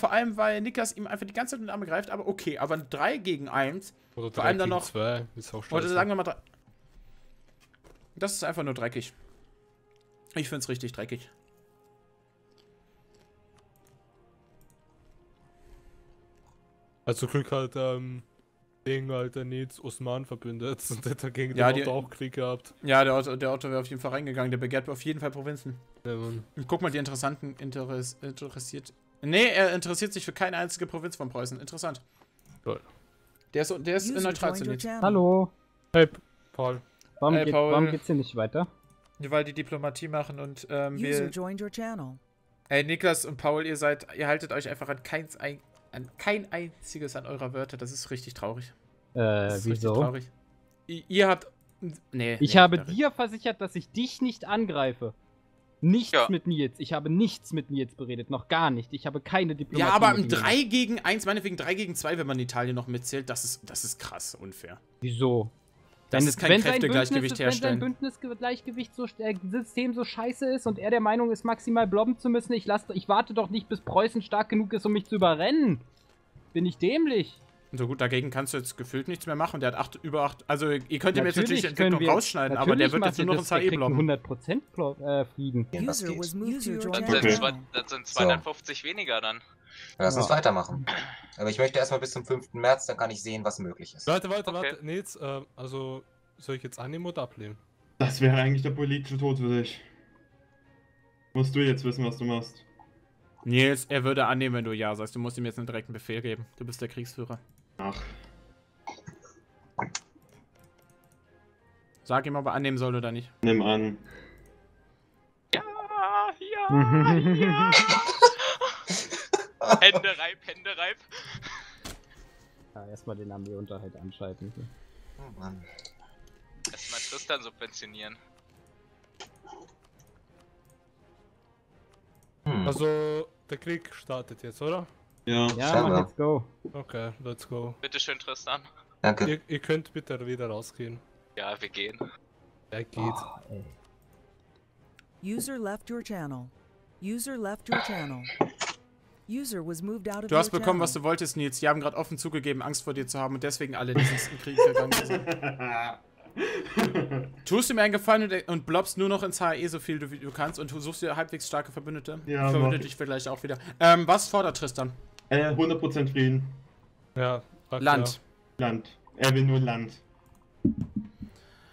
Vor allem, weil Niklas ihm einfach die ganze Zeit in den Arme greift, aber okay, aber ein 3 gegen 1. Oder Vor allem dann gegen noch- zwei, ist auch Oder scheiße. sagen wir mal 3. Das ist einfach nur dreckig. Ich find's richtig dreckig. Also Glück halt, ähm, Ding halt der Nils Osman verbündet und der hat dagegen Ja, den Otto auch Krieg gehabt. Ja, der Otto, der Otto wäre auf jeden Fall reingegangen. Der begehrt auf jeden Fall Provinzen. Ja, Mann. Und guck mal, die interessanten Interess interessiert. Nee, er interessiert sich für keine einzige Provinz von Preußen. Interessant. Toll. Der ist, der ist neutral joined zu your Lied. channel. Hallo. Hey, Paul. Warum, Hey, geht, Paul. warum geht's hier nicht weiter? Weil die Diplomatie machen und ähm, wir. joined your channel. Ey, Niklas und Paul, ihr seid, ihr haltet euch einfach an keins ein, an kein einziges an eurer Wörter. Das ist richtig traurig. Äh, Das ist richtig wieso? traurig. I- Ihr habt. Nee. Ich nee, habe dir versichert, dass ich dich nicht angreife. Nichts Ja. mit Nils. Ich habe nichts mit Nils beredet. Noch gar nicht. Ich habe keine Diplomatie. Ja, aber im ihm 3 gegen 1, meinetwegen 3 gegen 2, wenn man Italien noch mitzählt, das ist, das ist krass unfair. Wieso? Das Wenn ist kein Kräftegleichgewicht Bündnis- Wenn sein herstellen. Bündnisgleichgewicht so, äh, System so scheiße ist und er der Meinung ist, maximal blobben zu müssen, ich, lass, ich warte doch nicht, bis Preußen stark genug ist, um mich zu überrennen. Bin ich dämlich? So gut, dagegen kannst du jetzt gefühlt nichts mehr machen. Der hat 8 über 8. Also, ihr könnt ihm jetzt natürlich die Entwicklung wir- rausschneiden, aber der wird jetzt nur noch in das, der HE bleiben. 100% Plo äh, Fliegen. Das channel. sind, das sind 250 weniger dann. Lass uns Ja. weitermachen. Aber ich möchte erstmal bis zum 5. März, dann kann ich sehen, was möglich ist. Warte, warte, Okay. warte. Nils, äh, also soll ich jetzt annehmen oder ablehnen? Das wäre eigentlich der politische Tod für dich. Musst du jetzt wissen, was du machst. Nils, er würde annehmen, wenn du Ja sagst. Du musst ihm jetzt einen direkten Befehl geben. Du bist der Kriegsführer. Ach, Sag ihm, ob er annehmen soll oder nicht. nimm an. Ja, ja, ja. Hände reib, Hände reib. Ja, erstmal den Armeeunterhalt anschalten. Oh Mann. Erstmal Tristan subventionieren. Hm. Also, der Krieg startet jetzt, oder? Ja. Ja, mach, let's go. Okay, let's go. Bitteschön, Tristan. Danke. Ihr, ihr könnt bitte wieder rausgehen. Ja, wir gehen. Er geht. Oh. User left your channel. User left your channel. User was moved out of Du hast bekommen, was channel. du wolltest, Nils. Die haben gerade offen zugegeben, Angst vor dir zu haben und deswegen alle in diesen Krieg gegangen sind. Tust du mir einen Gefallen und, und blobst nur noch ins HE so viel du, wie du kannst und du suchst dir halbwegs starke Verbündete. Ja, ich verbünde mach dich vielleicht auch wieder. Ähm, was fordert Tristan? Äh, 100% Frieden. Ja. Land. Land. Er will nur Land.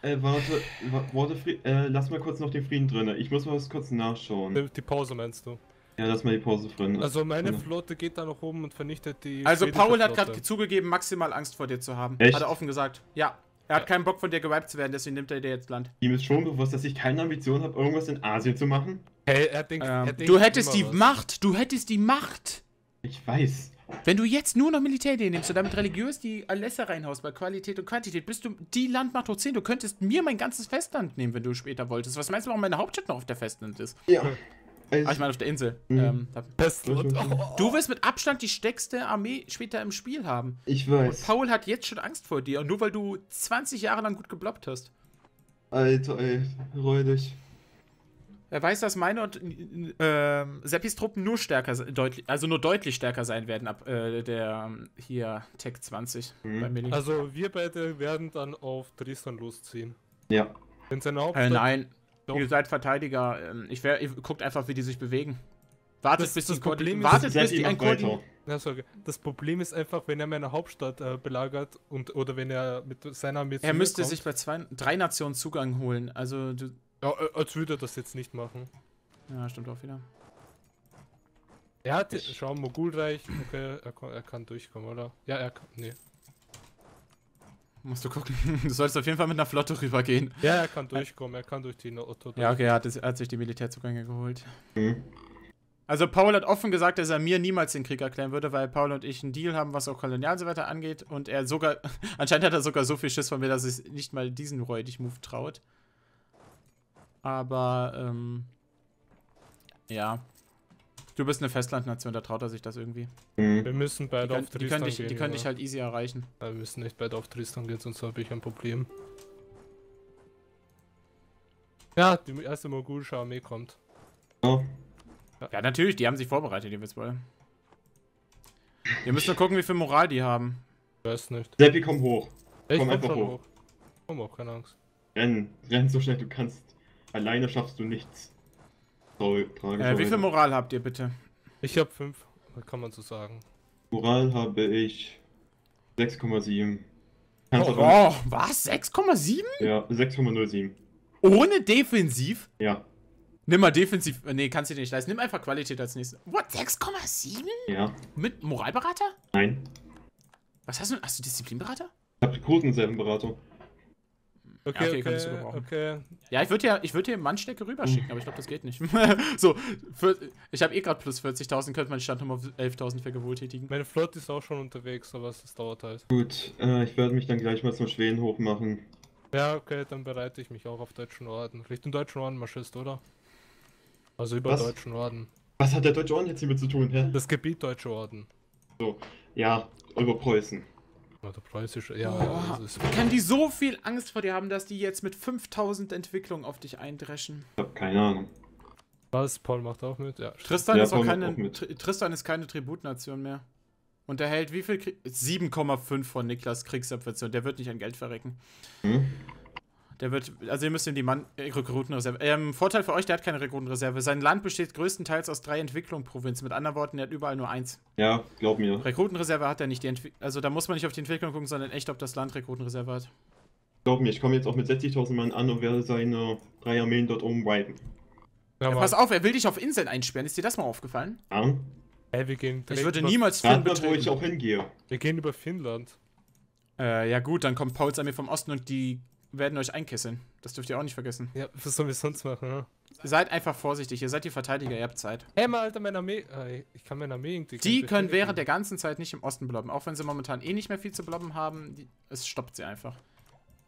Äh, warte, wa- warte, Fri äh, lass mal kurz noch den Frieden drinne. Ich muss mal was kurz Ja. nachschauen. Die, Pause meinst du? Ja, lass mal die Pause drin. Also meine Ja. Flotte geht da noch oben und vernichtet die. Also Paul hat gerade zugegeben, maximal Angst vor dir zu haben. Echt? Hat er offen gesagt. Ja. Er hat keinen Bock von dir gewiped zu werden, deswegen nimmt er dir jetzt Land. Ihm ist schon bewusst, dass ich keine Ambition habe, irgendwas in Asien zu machen. Hey, er denkt, er Ähm, denkt du hättest die was. Macht. Du hättest die Macht. Ich weiß. Wenn du jetzt nur noch Militärideen nimmst und damit religiös die Alessa reinhaust bei Qualität und Quantität, bist du die Landmacht hoch 10. Du könntest mir mein ganzes Festland nehmen, wenn du später wolltest. Was meinst du, warum meine Hauptstadt noch auf der Festland ist? Ja. Ah, ich meine auf der Insel. Mhm. Ähm. Oh, du wirst mit Abstand die stärkste Armee später im Spiel haben. Ich Und weiß. Paul hat jetzt schon Angst vor dir. Und nur weil du 20 Jahre lang gut gebloppt hast. Alter, ey, reu dich. Er weiß, dass meine und ähm, Seppis Truppen nur stärker, deutlich, also nur deutlich stärker sein werden ab äh, der ähm, hier Tech 20 Mhm. Also wir beide werden dann auf Tristan losziehen. Ja. Wenn seine Äh, Hauptstadt. nein, Doch. ihr seid Verteidiger. Ähm, Ich wär, ihr guckt einfach, wie die sich bewegen. Wartet, Das- bis das die, Problem ist, wartet, bis die ein. Koordin Ja, sorry. Das Problem ist einfach, wenn er meine Hauptstadt äh, belagert und oder wenn er mit seiner Armee Er müsste kommt, sich bei zwei, drei Nationen Zugang holen. Also, du, ja, äh, als würde er das jetzt nicht machen. ja, stimmt auch wieder. Er hat, schau, Mogulreich, okay, er, kann- er kann durchkommen, oder? Ja, er kann, nee. Musst du gucken. Du solltest auf jeden Fall mit einer Flotte rübergehen. Ja, er kann durchkommen, er kann durch die Otto. Ja, okay, er hat, er hat sich die Militärzugänge geholt. Mhm. Also Paul hat offen gesagt, dass er mir niemals den Krieg erklären würde, weil Paul und ich einen Deal haben, was auch Kolonial und so weiter angeht. Und er sogar, anscheinend hat er sogar so viel Schiss von mir, dass er sich nicht mal diesen räudig-Move traut. Aber, ähm, ja. Du bist eine Festlandnation, da traut er sich das irgendwie. Mhm. Wir müssen Die beide auf die Tristan können, dich, gehen. die können ja. dich halt easy erreichen. Ja, Wir müssen nicht beide auf Tristan gehen, sonst habe ich ein Problem. Ja, die erste mogulische Armee kommt. Ja. Ja, natürlich, die haben sich vorbereitet, die wohl. Ihr müsst nur gucken, wie viel Moral die haben. Ich weiß nicht. Seppi, komm hoch. Ich Komm komm einfach hoch. hoch. Komm hoch, keine Angst. Renn. Renn so schnell du kannst. Alleine schaffst du nichts. Trau- Äh, wie viel Moral habt ihr bitte? Ich hab fünf, kann man so sagen. Moral habe ich 6,7. Kannst Oh, oh was? 6,7? Ja, 6,07. Ohne Defensiv? Ja, Nimm mal Defensiv. äh, Nee, kannst du dir nicht leisten. Nimm einfach Qualität als nächstes. What? 6,7? ja. Mit Moralberater? Nein. Was hast du? Hast du Disziplinberater? Ich habe Rekrutenselbenberater. Okay, okay, okay, könntest du gebrauchen. okay. Ja, ich würde ja, ich würde dir Mannstecke rüberschicken, aber ich glaube, das geht nicht. so, für, ich habe eh gerade plus 40.000, könnte man die Standnummer auf 11.000 vergewaltigen. Meine Flotte ist auch schon unterwegs, aber es dauert halt. Gut, äh, ich werde mich dann gleich mal zum Schweden hochmachen. Ja, okay, dann bereite ich mich auch auf deutschen Orden. Richtung deutschen Orden marschist, oder? Also über Was? deutschen Orden. Was hat der Deutsche Orden jetzt hiermit zu tun, hä? Das Gebiet deutsche Orden. Ja, über Preußen. Oder preußische, ja. Das ist, kann die so viel Angst vor dir haben, dass die jetzt mit 5000 Entwicklungen auf dich eindreschen? Ich habe keine Ahnung. was? Paul macht auch mit? Ja. Tristan Ja, ist auch keine, auch Tristan ist keine Tributnation mehr. Und er hält wie viel? Krieg 7,5 von Niklas Kriegssubvention. Der wird nicht an Geld verrecken. Hm? Der wird, also ihr müsst ihm die Mann äh, Rekrutenreserve. Ähm, Vorteil für euch, der hat keine Rekrutenreserve. Sein Land besteht größtenteils aus drei Entwicklungsprovinzen. Mit anderen Worten, er hat überall nur eins. Ja, glaub mir. Rekrutenreserve hat er nicht. Die Entwi also da muss man nicht auf die Entwicklung gucken, sondern echt, ob das Land Rekrutenreserve hat. Glaub mir, ich komme jetzt auch mit 60.000 Mann an und werde seine drei Armeen dort oben wipen. Ja, pass auf, er will dich auf Inseln einsperren. Ist dir das mal aufgefallen? Ja? Ey, wir gehen Ich würde über, niemals Finn mal, wo betreten. ich auch hingehe. Wir gehen über Finnland. Äh, ja gut, dann kommt Pauls Armee vom Osten und die werden euch einkesseln. Das dürft ihr auch nicht vergessen. Ja, was sollen wir sonst machen, ne? Seid einfach vorsichtig, ihr seid die Verteidiger, ihr habt Zeit. Hey, mal, Alter, meine Armee. Äh, ich kann meine Armee irgendwie. Die können während der ganzen Zeit nicht im Osten blobben. Auch wenn sie momentan eh nicht mehr viel zu blobben haben, die, es stoppt sie einfach.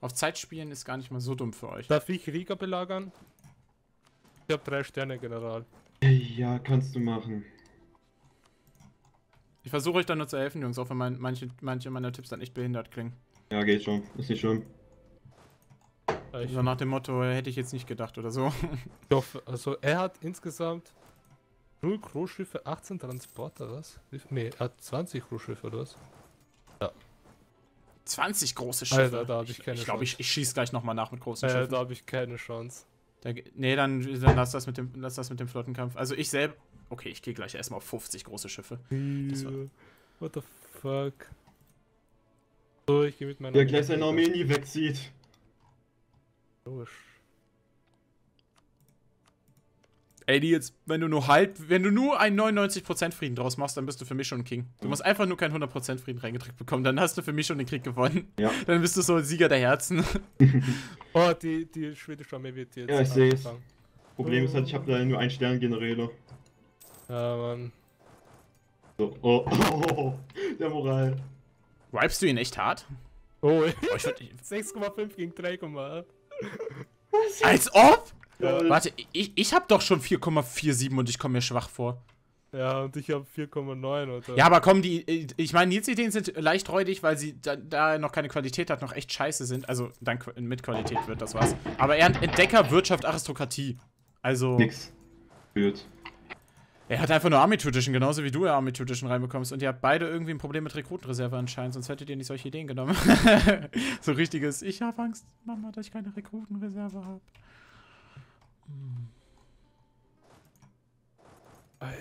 Auf Zeit spielen ist gar nicht mal so dumm für euch. Darf ich Riga belagern? Ich hab drei Sterne, General. Ja, kannst du machen. Ich versuche euch dann nur zu helfen, Jungs, auch wenn mein, manche, manche meiner Tipps dann echt behindert klingen. Ja, geht schon. Ist nicht schlimm. Äh, Ich So nach dem Motto, hätte ich jetzt nicht gedacht oder so. hoffe, also er hat insgesamt 0 Großschiffe, 18 Transporter, was? Nee, er hat 20 Großschiffe, oder was? 20 große Schiffe. Alter, da hab ich keine Ich glaube, ich, Chance. ich schieße gleich nochmal nach mit großen Äh, Schiffen. da habe ich keine Chance. Da, nee, dann, dann lass, das mit dem, lass das mit dem Flottenkampf. Also ich selber. Okay, ich gehe gleich erstmal auf 50 große Schiffe. Das war- What the fuck? So, ich gehe mit meiner Der gleich seine Armee nie wegzieht. Logisch. Ey, die jetzt, wenn du nur halb, wenn du nur einen 99% Frieden draus machst, dann bist du für mich schon ein King. Du musst einfach nur keinen 100% Frieden reingedrückt bekommen, dann hast du für mich schon den Krieg gewonnen. Ja. Dann bist du so ein Sieger der Herzen. Oh, die, die schwedische Armee wird jetzt. Ja, ich seh's. angefangen. Problem ist halt, ich habe leider nur einen Sterngeneräle. Ja, Mann. So. Oh, oh, der Moral. Wipest du ihn echt hart? Oh, Oh, ich würd, 6,5 gegen 3,8. als ob? Ja. Warte, ich, ich hab doch schon 4,47 und ich komme mir schwach vor. Ja, und ich habe 4,9 oder? Ja, aber komm, die, ich meine, Nils Ideen sind leicht räudig, weil sie, da, da er noch keine Qualität hat, noch echt scheiße sind. Also, dann mit Qualität wird das was. Aber er hat Entdecker, Wirtschaft, Aristokratie. Also, Nix. Führt. Er hat einfach nur Army Tradition, genauso wie du ja Army Tradition reinbekommst. Und ihr habt beide irgendwie ein Problem mit Rekrutenreserve anscheinend, sonst hättet ihr nicht solche Ideen genommen. so richtiges, ich habe Angst, Mama, dass ich keine Rekrutenreserve habe. Alter.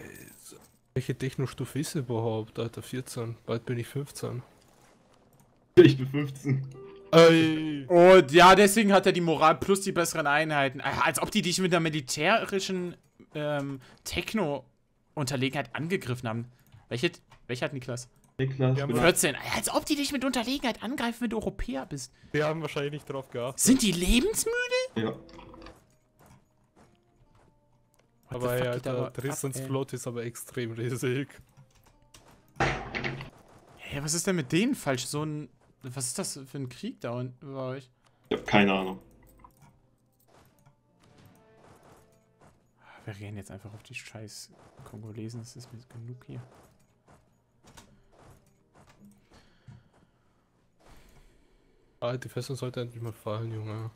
Welche Technostufe ist überhaupt? Alter, 14. Bald bin ich 15. Ich bin 15. Ey. Und ja, deswegen hat er die Moral plus die besseren Einheiten. Als ob die dich mit der militärischen ähm, Techno-Unterlegenheit angegriffen haben. Welche, welche hat Niklas? Niklas, Ja, bin aber- 14. Als ob die dich mit Unterlegenheit angreifen, wenn du Europäer bist. Wir haben wahrscheinlich nicht drauf geachtet. Sind die lebensmüde? ja. What Aber ja, Alter, Tristans ey? Flotte ist aber extrem riesig. Hä, was ist denn mit denen falsch? So ein. Was ist das für ein Krieg da unten bei euch? Ich hab keine Ahnung. Wir rennen jetzt einfach auf die scheiß Kongolesen. Das ist mir genug hier. Ah, die Festung sollte endlich mal fallen, Junge.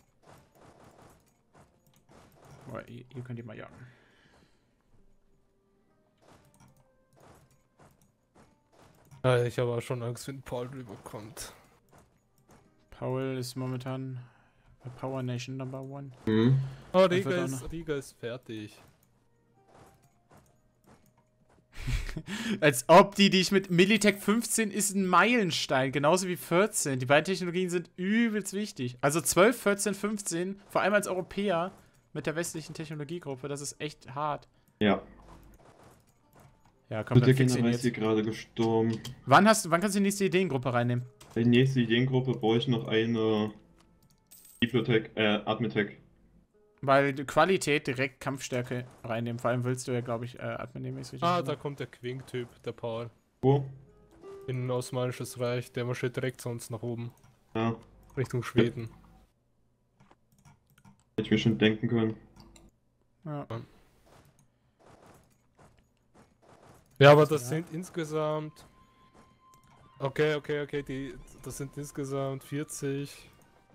Boah, ihr, ihr könnt die mal jagen. Ah, ich habe auch schon Angst, wenn Paul rüberkommt. Paul ist momentan bei Power Nation Number One. Mhm. Oh, Riga ist, Riga ist fertig. Als ob die dich mit Militech 15 ist ein Meilenstein, genauso wie 14. Die beiden Technologien sind übelst wichtig. Also 12, 14, 15, vor allem als Europäer mit der westlichen Technologiegruppe, das ist echt hart. Ja, Ja, komm, dann fix ihn jetzt. hier gerade gestorben. Wann, hast, wann kannst du die nächste Ideengruppe reinnehmen? Die nächste Ideengruppe brauche ich noch eine Bibliotech, äh, Admetech. Weil die Qualität direkt Kampfstärke reinnehmen. Vor allem willst du ja, glaube ich, äh, Admin nehmen. ist richtig Ah, da kommt der Quink-Typ, der Paul. Wo? In ein Osmanisches Reich, der marschiert direkt zu uns nach oben. Ja, Richtung Schweden. hätte ich mir schon denken können. Ja. Ja, aber das Ja. sind insgesamt. Okay, okay, okay, die, das sind insgesamt 40,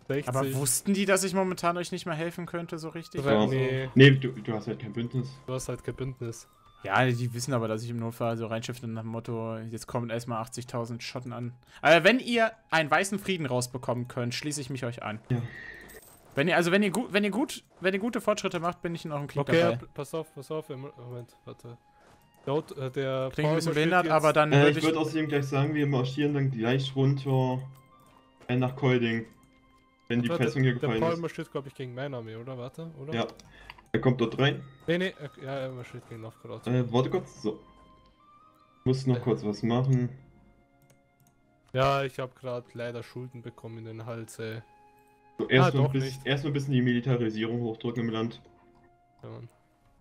60. Aber wussten die, dass ich momentan euch nicht mehr helfen könnte, so richtig? Ja, nee. nee, du, du hast halt kein Bündnis. du hast halt kein Bündnis. Ja, die wissen aber, dass ich im Notfall so reinschifte nach dem Motto, jetzt kommen erstmal 80.000 Schotten an. Aber wenn ihr einen weißen Frieden rausbekommen könnt, schließe ich mich euch an. Ja. Wenn ihr, also wenn ihr gut, wenn ihr gut, wenn ihr gute Fortschritte macht, bin ich in eurem Krieg Okay, dabei. p- pass auf, pass auf. Moment, warte. Der, Aut- äh, der Klingt ein bisschen behindert, aber dann Äh, würde ich ich. würde außerdem gleich sagen, wir marschieren dann gleich runter äh, nach Kolding. Wenn die Warte, Festung hier Der gefallen Paul ist. marschiert, glaube ich, gegen meine Armee, oder? Warte, oder? Ja. Er kommt dort rein. Nee, nee, er, ja, er marschiert gegen Novgorod. Äh, warte kurz. So. Muss noch Äh. kurz was machen. Ja, ich habe gerade leider Schulden bekommen in den Hals, ey. So, erst, Ah, mal erst mal ein bisschen die Militarisierung hochdrücken im Land. Ja, Mann.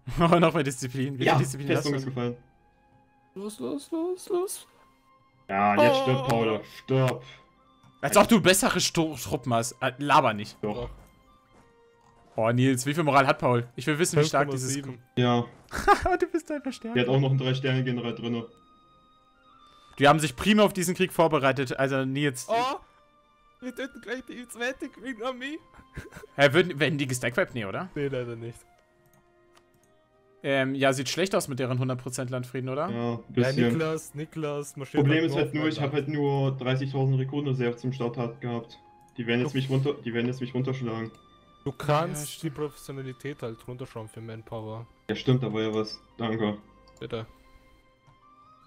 Oh, noch mehr Disziplin. Wie Ja, Disziplin Festung ist gefallen. Los, los, los, los. Ja, jetzt Oh. stirbt Paula. Stopp. Als ob du bessere Sto Truppen hast. Äh, laber nicht. Doch. Oh, Nils, wie viel Moral hat Paul? Ich will wissen, wie stark dieses. 5,7. Ja, du bist einfach stark. der hat auch noch einen 3-Sterne-General drin. Die haben sich prima auf diesen Krieg vorbereitet. Also Nils. Oh! Wir töten gleich die zweite Queen Armee. Hä, würden, werden die gestackwiped? Nee, oder? Nee, leider nicht. Ähm, ja, sieht schlecht aus mit deren 100% Landfrieden, oder? Ja, ein Ja, bisschen. Niklas, Niklas marschiert Problem ist halt nur, ich habe halt nur 30.000 Rekrutenreserve zum Start gehabt. Die werden jetzt mich runter, die werden jetzt mich runterschlagen. Du kannst Ja, die Professionalität halt runterschrauben für Manpower. Ja, stimmt, da war ja was. Danke. Bitte.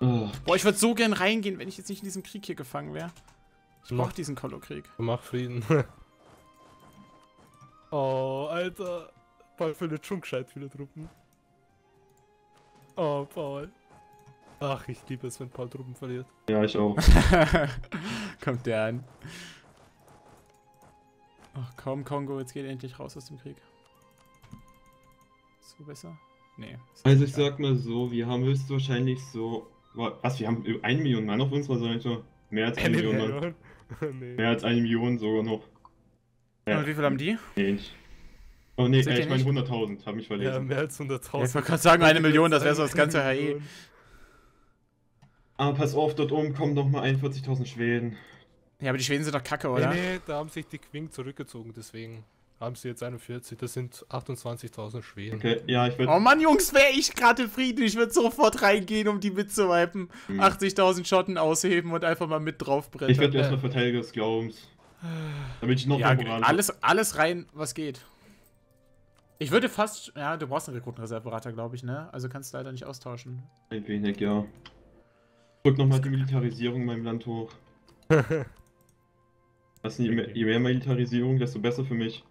Ah, Boah, ich würde so gern reingehen, wenn ich jetzt nicht in diesem Krieg hier gefangen wäre. Ich Mach. brauch diesen Kolo-Krieg. Mach Frieden. oh, Alter. Paul findet schon gescheit viele Truppen. Oh, Paul. Ach, ich liebe es, wenn Paul Truppen verliert. ja, ich auch. Kommt der an. Ach komm, Kongo, jetzt geht endlich raus aus dem Krieg. So besser? Nee. Also ich sag mal so, wir haben höchstwahrscheinlich so. Was, wir haben eine Million Mann auf uns, was soll ich so? Mehr als eine Million Mann. nee. Mehr als eine Million sogar noch. Und wie viel haben die? Nee, nicht. Oh nee, Seht äh, ich meine nicht? 100.000, hab mich Ja, verlesen. mehr als 100.000. Ja, ich wollte gerade sagen, eine Million, das wäre so das ganze HE. Million. Aber pass auf, dort oben kommen noch mal 41.000 Schweden. Ja, aber die Schweden sind doch kacke, Nee, oder? nee, da haben sich die Quink zurückgezogen, deswegen haben sie jetzt 41. Das sind 28.000 Schweden. Okay, ja, ich werde. Oh Mann, Jungs, wäre ich gerade in Frieden. Ich würde sofort reingehen, um die mitzuwipen. Hm. 80.000 Schotten ausheben und einfach mal mit draufbrettern. Ich werde erstmal Verteidiger des Glaubens. Damit ich noch Ja, mehr Moral hab. alles, alles rein, was geht. Ich würde fast. Ja, du brauchst einen Rekrutenreserveberater, glaube ich, ne? Also kannst du leider nicht austauschen. Ein wenig, ja. Drück nochmal die Militarisierung in meinem Land hoch. Was, je, mehr, je mehr Militarisierung, desto besser für mich.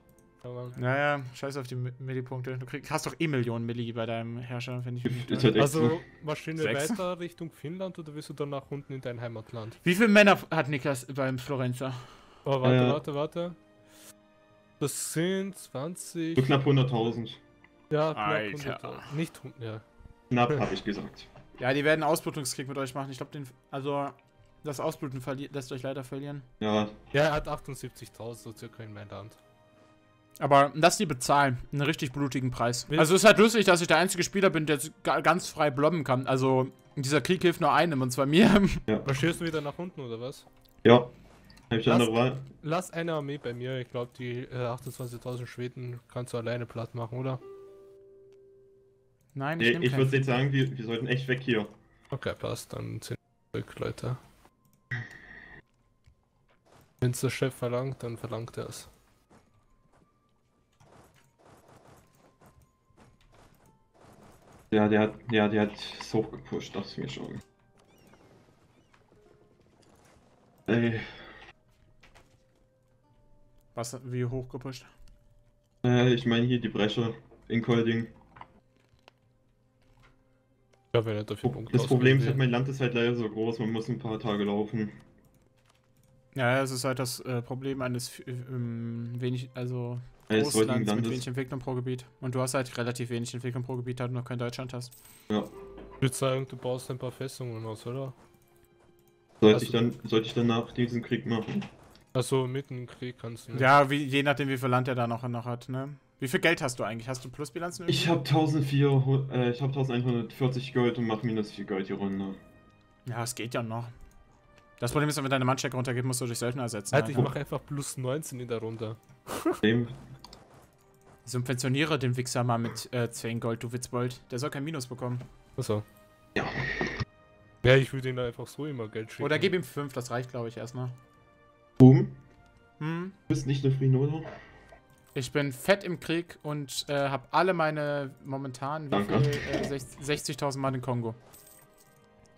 Naja, scheiß auf die Mi- Millipunkte. Du krieg, hast doch eh Millionen Milli bei deinem Herrscher, wenn ich mich nicht Ist irre. halt. Also, marschieren wir Sechs? weiter Richtung Finnland oder willst du dann nach unten in dein Heimatland? Wie viele Männer hat Niklas beim Florenzer? Oh, warte, Äh. warte, warte. Das sind 20. So knapp 100.000. Ja, knapp Alter. 100. Nicht 100, ja. Knapp, habe ich gesagt. Ja, die werden einen Ausblutungskrieg mit euch machen. Ich glaube, den. Also, das Ausbluten lässt euch leider verlieren. Ja, Ja, er hat 78.000 so circa in mein Land. Aber lass die bezahlen. Einen richtig blutigen Preis. Also, es ist halt lustig, dass ich der einzige Spieler bin, der ganz frei blobben kann. Also, dieser Krieg hilft nur einem, und zwar mir. Marschierst du wieder nach unten oder was? ja. Habe ich Was? andere Wahl? Lass eine Armee bei mir. Ich glaube, die äh, 28.000 Schweden kannst du alleine platt machen, oder? Nein, ich Nee, nehme ich würde jetzt sagen, wir, wir sollten echt weg hier. Okay, passt. Dann sind wir zurück, Leute. Wenn es der Chef verlangt, dann verlangt er es. Ja, der hat, ja, der hat es hochgepusht, dachte ich mir schon. Ey, Was, wie hoch gepusht? äh, ich meine hier die Bresche in Kolding. Ja, wenn er dafür Punkte Das Problem ist halt, mein Land ist halt leider so groß, man muss ein paar Tage laufen. Ja, es ist halt das äh, Problem eines äh, ähm, wenig, also heutigen Großlands mit wenig Entwicklung pro Gebiet. Und du hast halt relativ wenig Entwicklung pro Gebiet, da du noch kein Deutschland hast. Ja. Ich würde sagen, du baust ein paar Festungen aus, oder? Sollte Also- ich dann, sollte ich dann nach diesem Krieg machen? Also mitten im Krieg kannst du. ne? Ja, wie, je nachdem, wie viel Land er da noch, noch hat, ne? Wie viel Geld hast du eigentlich? Hast du Plusbilanzen? irgendwie? Ich habe 1400, äh, ich habe 1140 Gold und mache minus 4 Gold die Runde. Ja, es geht ja noch. Das Problem ist, wenn deine Mannstärke runtergeht, musst du durch Söldner ersetzen. Alter, ich einfach. mache einfach plus 19 in der Runde. Dem, Subventioniere den Wichser mal mit äh, 10 Gold, du Witzbold. Der soll kein Minus bekommen. Achso. Ja. Ja, ich würde ihm einfach so immer Geld schicken. Oder gib ihm 5, das reicht, glaube ich, erstmal. Boom, Hm. du bist nicht eine Frinola? Ich bin fett im Krieg und äh, habe alle meine momentan, wie Danke. viel? Äh, 60 60.000 Mann in Kongo.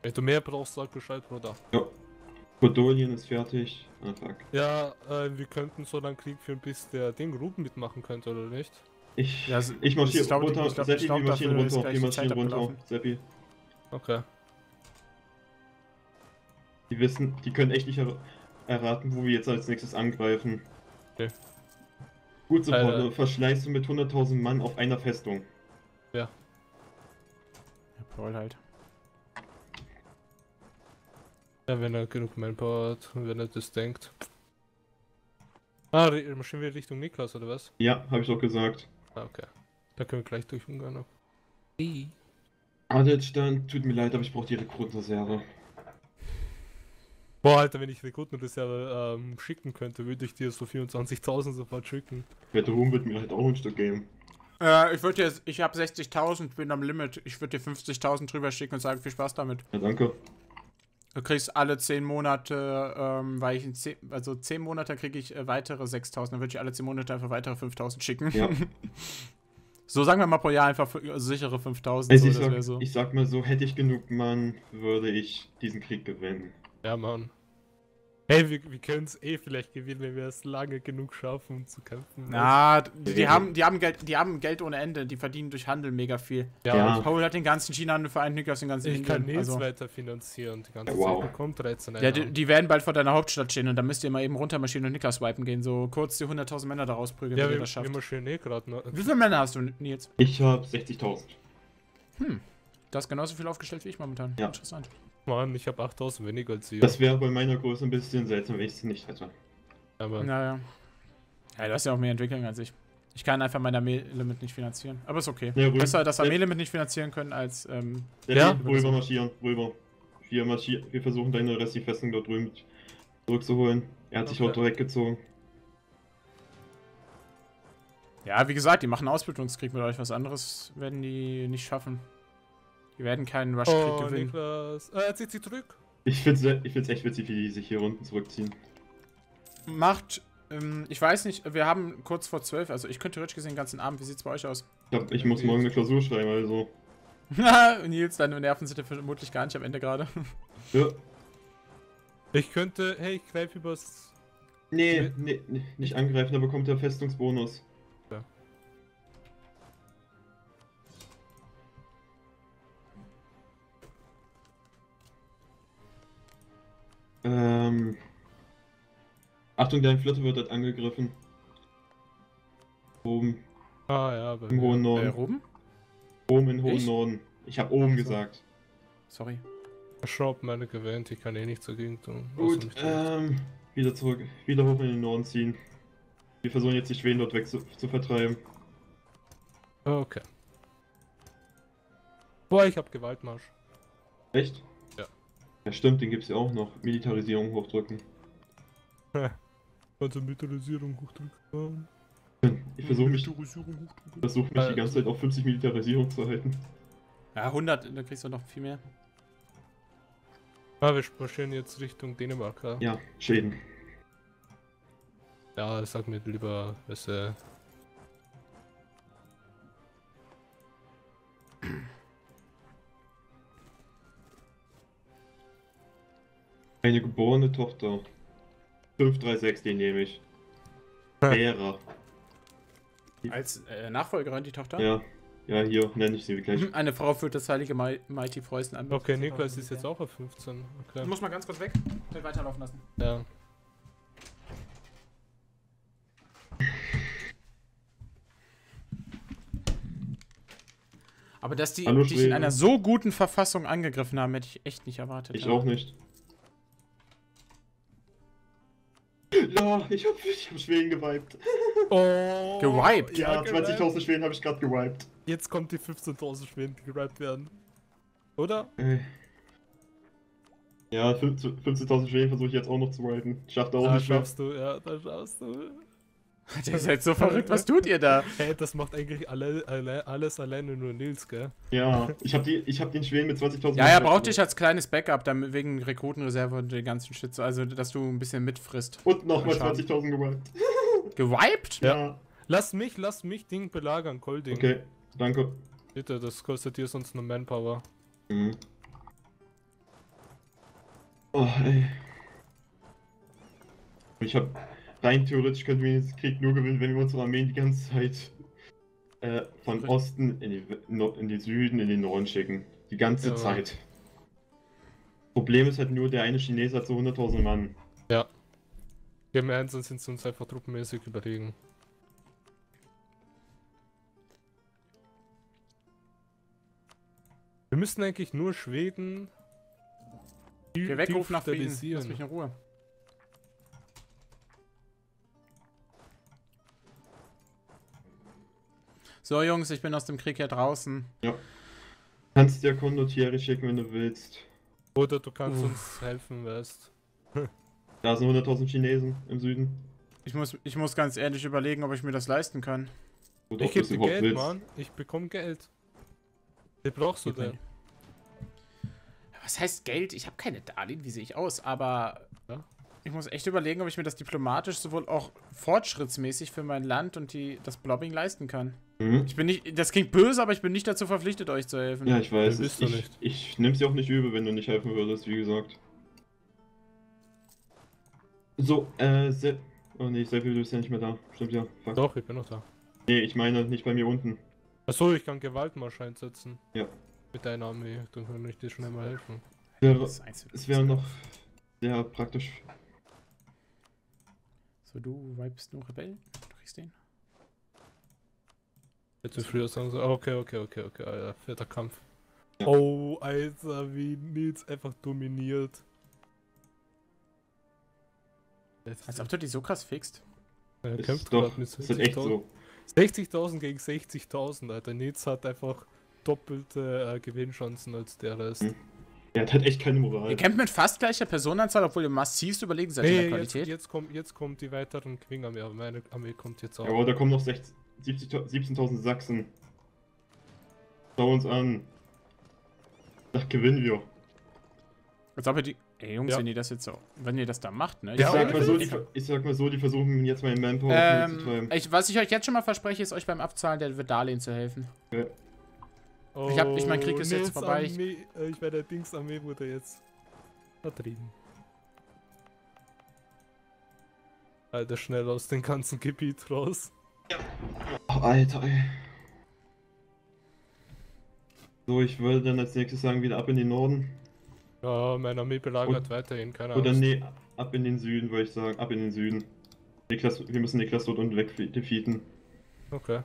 Wenn du mehr brauchst, sag Bescheid, Bruder. Podolien ist fertig. Ah, fuck. Ja, äh, wir könnten so lange Krieg führen, bis der Ding Ruben mitmachen könnte, oder nicht? Ich, Ja, es- ich marschiere runter. ich glaub- Seppi, ich glaub, wir marschieren runter. Wir marschieren runter. Seppi. Okay. Die wissen, die können echt nicht erraten, wo wir jetzt als nächstes angreifen. Okay. Gut. Paul, verschleißt du mit 100.000 Mann auf einer Festung. Ja, Paul halt. Ja, wenn er genug Manpower hat und wenn er das denkt. Ah, marschieren wir Richtung Niklas, oder was? Ja, habe ich doch gesagt. Ah, okay. Da können wir gleich durch Ungarn ab. Adelsstand, tut mir leid, aber ich brauche die Rekrutenreserve. Boah, Alter, wenn ich Rekrutenreserve ähm, schicken könnte, würde ich dir so 24.000 sofort schicken. Der Ruhm wird mir halt auch ein Stück geben. Äh, ich würde jetzt, ich habe 60.000, bin am Limit. Ich würde dir 50.000 drüber schicken und sagen, viel Spaß damit. Ja, danke. Du kriegst alle 10 Monate, ähm, weil ich in 10, also 10 Monate kriege ich äh, weitere 6.000. Dann würde ich alle 10 Monate einfach weitere 5.000 schicken. Ja. so sagen wir mal pro Jahr einfach für, also sichere 5.000. Also so, ich, sag, so. ich sag mal so, hätte ich genug Mann, würde ich diesen Krieg gewinnen. Ja, Mann. Hey, wir, wir können es eh vielleicht gewinnen, wenn wir es lange genug schaffen, um zu kämpfen. Na, die, die haben, die haben Geld, die haben Geld ohne Ende. Die verdienen durch Handel mega viel. ja, Ja. Paul hat den ganzen China-Handel vereint, Niklas den ganzen Ich kann Indien. Nils Also, weiter finanzieren. Die ganze Ja, wow. Zeit bekommt 13 ja, die, die werden bald vor deiner Hauptstadt stehen und dann müsst ihr mal eben runtermarschieren und Niklas wipen gehen. So kurz die 100.000 Männer da rausprügeln, ja wenn ihr wir, das schafft. wir marschieren eh gerade. Ne? Wie viele Männer hast du, Nils? Ich habe 60.000. Du hast genauso viel aufgestellt wie ich momentan. Ja. Interessant. Mann, ich habe 8000 weniger als ihr. Das wäre bei meiner Größe ein bisschen seltsam, wenn ich sie nicht hätte. Aber Naja. Ja, du hast ja auch mehr Entwicklung als ich. Ich kann einfach mein Armee-Limit nicht finanzieren. Aber ist okay. Ja. Besser das Ja. Armee-Limit nicht finanzieren können, als, ähm, Seppi, Ja? rüber marschieren, rüber. Wir, marschieren, wir versuchen deine Resti-Festung da drüben zurückzuholen. Er hat sich Okay. auch direkt gezogen. ja, wie gesagt, die machen Ausbildungskrieg mit euch. Was anderes werden die nicht schaffen. Die werden keinen Rush-Krieg oh, gewinnen. Niklas. Ah, er zieht sie zurück. Ich ich find's echt witzig, wie die sich hier unten zurückziehen. Macht, ähm, ich weiß nicht, wir haben kurz vor 12, also ich könnte theoretisch gesehen den ganzen Abend. Wie sieht's bei euch aus? Ich, glaub, ich muss morgen eine Klausur schreiben, also. Nils, deine Nerven sind ja vermutlich gar nicht am Ende gerade. Ja. Ich könnte, hey, ich greife übers. Nee, nee, nee, nicht angreifen, da bekommt er Festungsbonus. Ähm. Achtung, deine Flotte wird dort angegriffen. Oben, Ah ja, bei im hohen Äh, Norden. Ruben? Oben im hohen ich? Norden. Ich habe oben gesagt. Sorry. Shop meine gewähnt, ich kann eh nichts dagegen tun. Gut, ähm, wieder zurück, wieder hoch in den Norden ziehen. Wir versuchen jetzt die Schweden dort weg zu, zu vertreiben. Okay. Boah, ich hab Gewaltmarsch. Echt? Ja. Ja, stimmt, den gibt's ja auch noch. Militarisierung hochdrücken. Also Militarisierung hochdrücken. Ich versuche mich, versuch mich die Äh, ganze Zeit auf 50 Militarisierung zu halten. Ja, 100, dann kriegst du noch viel mehr. Ah, wir marschieren jetzt Richtung Dänemark. Ja. Ja, Schäden. Ja, sag mir lieber, was äh, Eine geborene Tochter. 536, die nehme ich. Vera. Als äh, Nachfolgerin die Tochter? Ja. Ja, hier nenne ich sie gleich. Eine Frau führt das heilige Mi Mighty Preußen an. Okay, Niklas ist jetzt auch auf 15. Ich Okay. muss mal ganz kurz weg. Ich will weiterlaufen lassen. Ja. Aber dass die Hallo, dich in einer so guten Verfassung angegriffen haben, hätte ich echt nicht erwartet. Ich ja. auch nicht. Ja, ich hab, ich hab Schweden gewiped. Oh! Gewiped? Ja, gewiped. 20.000 Schweden habe ich gerade gewiped. Jetzt kommt die 15.000 Schweden, die gewiped werden. Oder? Äh. Ja, 15 15.000 Schweden versuche ich jetzt auch noch zu wipen. Schafft auch Da nicht mehr. schaffst du, ja, da schaffst du. Der ist halt so verrückt, was tut ihr da? Hey, das macht eigentlich alle, alle, alles alleine nur Nils, gell? Ja, ich hab, die, ich hab den Schweden mit 20.000 Ja, er braucht dich als kleines Backup, damit wegen Rekrutenreserve und den ganzen Shit, so, also dass du ein bisschen mitfrisst. Und nochmal Schaden. 20.000 gewiped. Gewiped? Ja. Lass mich, lass mich Ding belagern, Colding. Okay, danke. Bitte, das kostet dir sonst nur Manpower. Mhm. Oh, ey. Ich hab. Rein theoretisch könnten wir diesen Krieg nur gewinnen, wenn wir unsere Armeen die ganze Zeit äh, von Osten in die, no, in die Süden, in den Norden schicken. Die ganze Ja. Zeit. Problem ist halt nur, der eine Chinese hat so 100.000 Mann. Im Ernst, dann sind sie uns einfach truppenmäßig überlegen. Wir müssen eigentlich nur Schweden. Geh weg, ruf nach Frieden. Lass mich in Ruhe. So, Jungs, ich bin aus dem Krieg hier draußen. Kannst dir Condottieri schicken, wenn du willst. Oder du kannst Uff. uns helfen, weißt Da sind 100.000 Chinesen im Süden. Ich muss, ich muss ganz ehrlich überlegen, ob ich mir das leisten kann. Oder Ich ob du gebe dir überhaupt Geld, willst. Mann. Ich bekomme Geld. Wie brauchst du denn? Was heißt Geld? Ich habe keine Darlehen, wie sehe ich aus? Aber Ja. Ich muss echt überlegen, ob ich mir das diplomatisch sowohl auch fortschrittsmäßig für mein Land und die, das Blobbing leisten kann. Mhm. Ich bin nicht, das klingt böse, aber ich bin nicht dazu verpflichtet, euch zu helfen. Ja, ich weiß. Ja, Ich, ich, nicht. ich nehme sie auch nicht übel, wenn du nicht helfen würdest, wie gesagt. So, äh, Se Oh nee, Seppi, du bist ja nicht mehr da. Stimmt ja. Fuck. Doch, ich bin noch da. Nee, ich meine nicht bei mir unten. Achso, ich kann Gewaltmarsch einsetzen. Ja. Mit deiner Armee, dann kann ich dir schnell mal helfen. Einzige, es wäre noch sehr praktisch. So, du vibest nur Rebellen? Du kriegst den? Hätte früher sagen so, okay, okay, okay, okay, Alter, vierter Kampf. Ja. Oh, Alter, wie Nils einfach dominiert. Jetzt Als ob du die so krass fixt. er Ist kämpft doch, grad mit ist halt echt 60.000 so. 60.000 gegen 60.000, Alter. Nils hat einfach doppelte äh, Gewinnchancen als der Rest. Hm. Er hat halt echt keine Moral. Ihr kämpft mit fast gleicher Personenanzahl, obwohl ihr massivst überlegen seid in der Hey, jetzt, Qualität. jetzt, kommt, jetzt kommt die weiteren Quing-Armee, aber meine Armee kommt jetzt auch. Ja, aber da kommen noch 60 70.000 17.000 Sachsen. Schau uns an. Da gewinnen wir. Als ob ihr die. Ey, Jungs, Ja. wenn ihr das jetzt so. Wenn ihr das da macht, ne? Ich, Ja, sag mal so, die, ich sag mal so, die versuchen jetzt mal in Manpower Ähm, zu treiben. ich, was ich euch jetzt schon mal verspreche, ist euch beim Abzahlen der Darlehen zu helfen. Ich hab- ich mein, Krieg ist jetzt vorbei. Oh, Armee, äh, ich meine, Dings Armee wurde jetzt vertrieben. Alter, schnell aus dem ganzen Gebiet raus. Ach, Alter, ey. So, ich würde dann als nächstes sagen, wieder ab in den Norden. Ja, meine Armee belagert Und- weiterhin, keine Oder Angst. nee, ab in den Süden, würde ich sagen. Ab in den Süden. Niklas, wir müssen Niklas dort unten weg defeaten. Okay.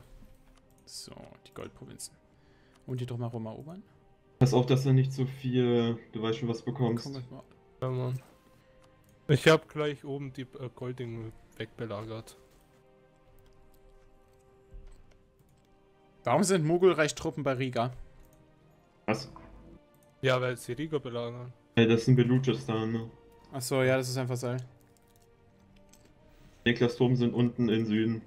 So, die Goldprovinzen. Und die drumherum erobern? Pass auf, dass du nicht so viel, du weißt schon, was bekommst. Komm mal. Ja, Mann. Ich hab gleich oben die äh, Golding wegbelagert. Warum sind Mogulreich-Truppen bei Riga? Was? Ja, weil sie Riga belagern. Ey, das ein Belutschistan, ne? Achso, ja, das ist einfach so. Niklas Truppen sind unten im Süden.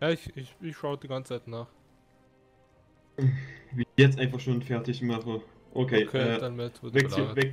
Ja, ich, ich, ich schaue die ganze Zeit nach. Jetzt einfach schon fertig mache. Okay, Okay, äh, dann weg, belagert. weg,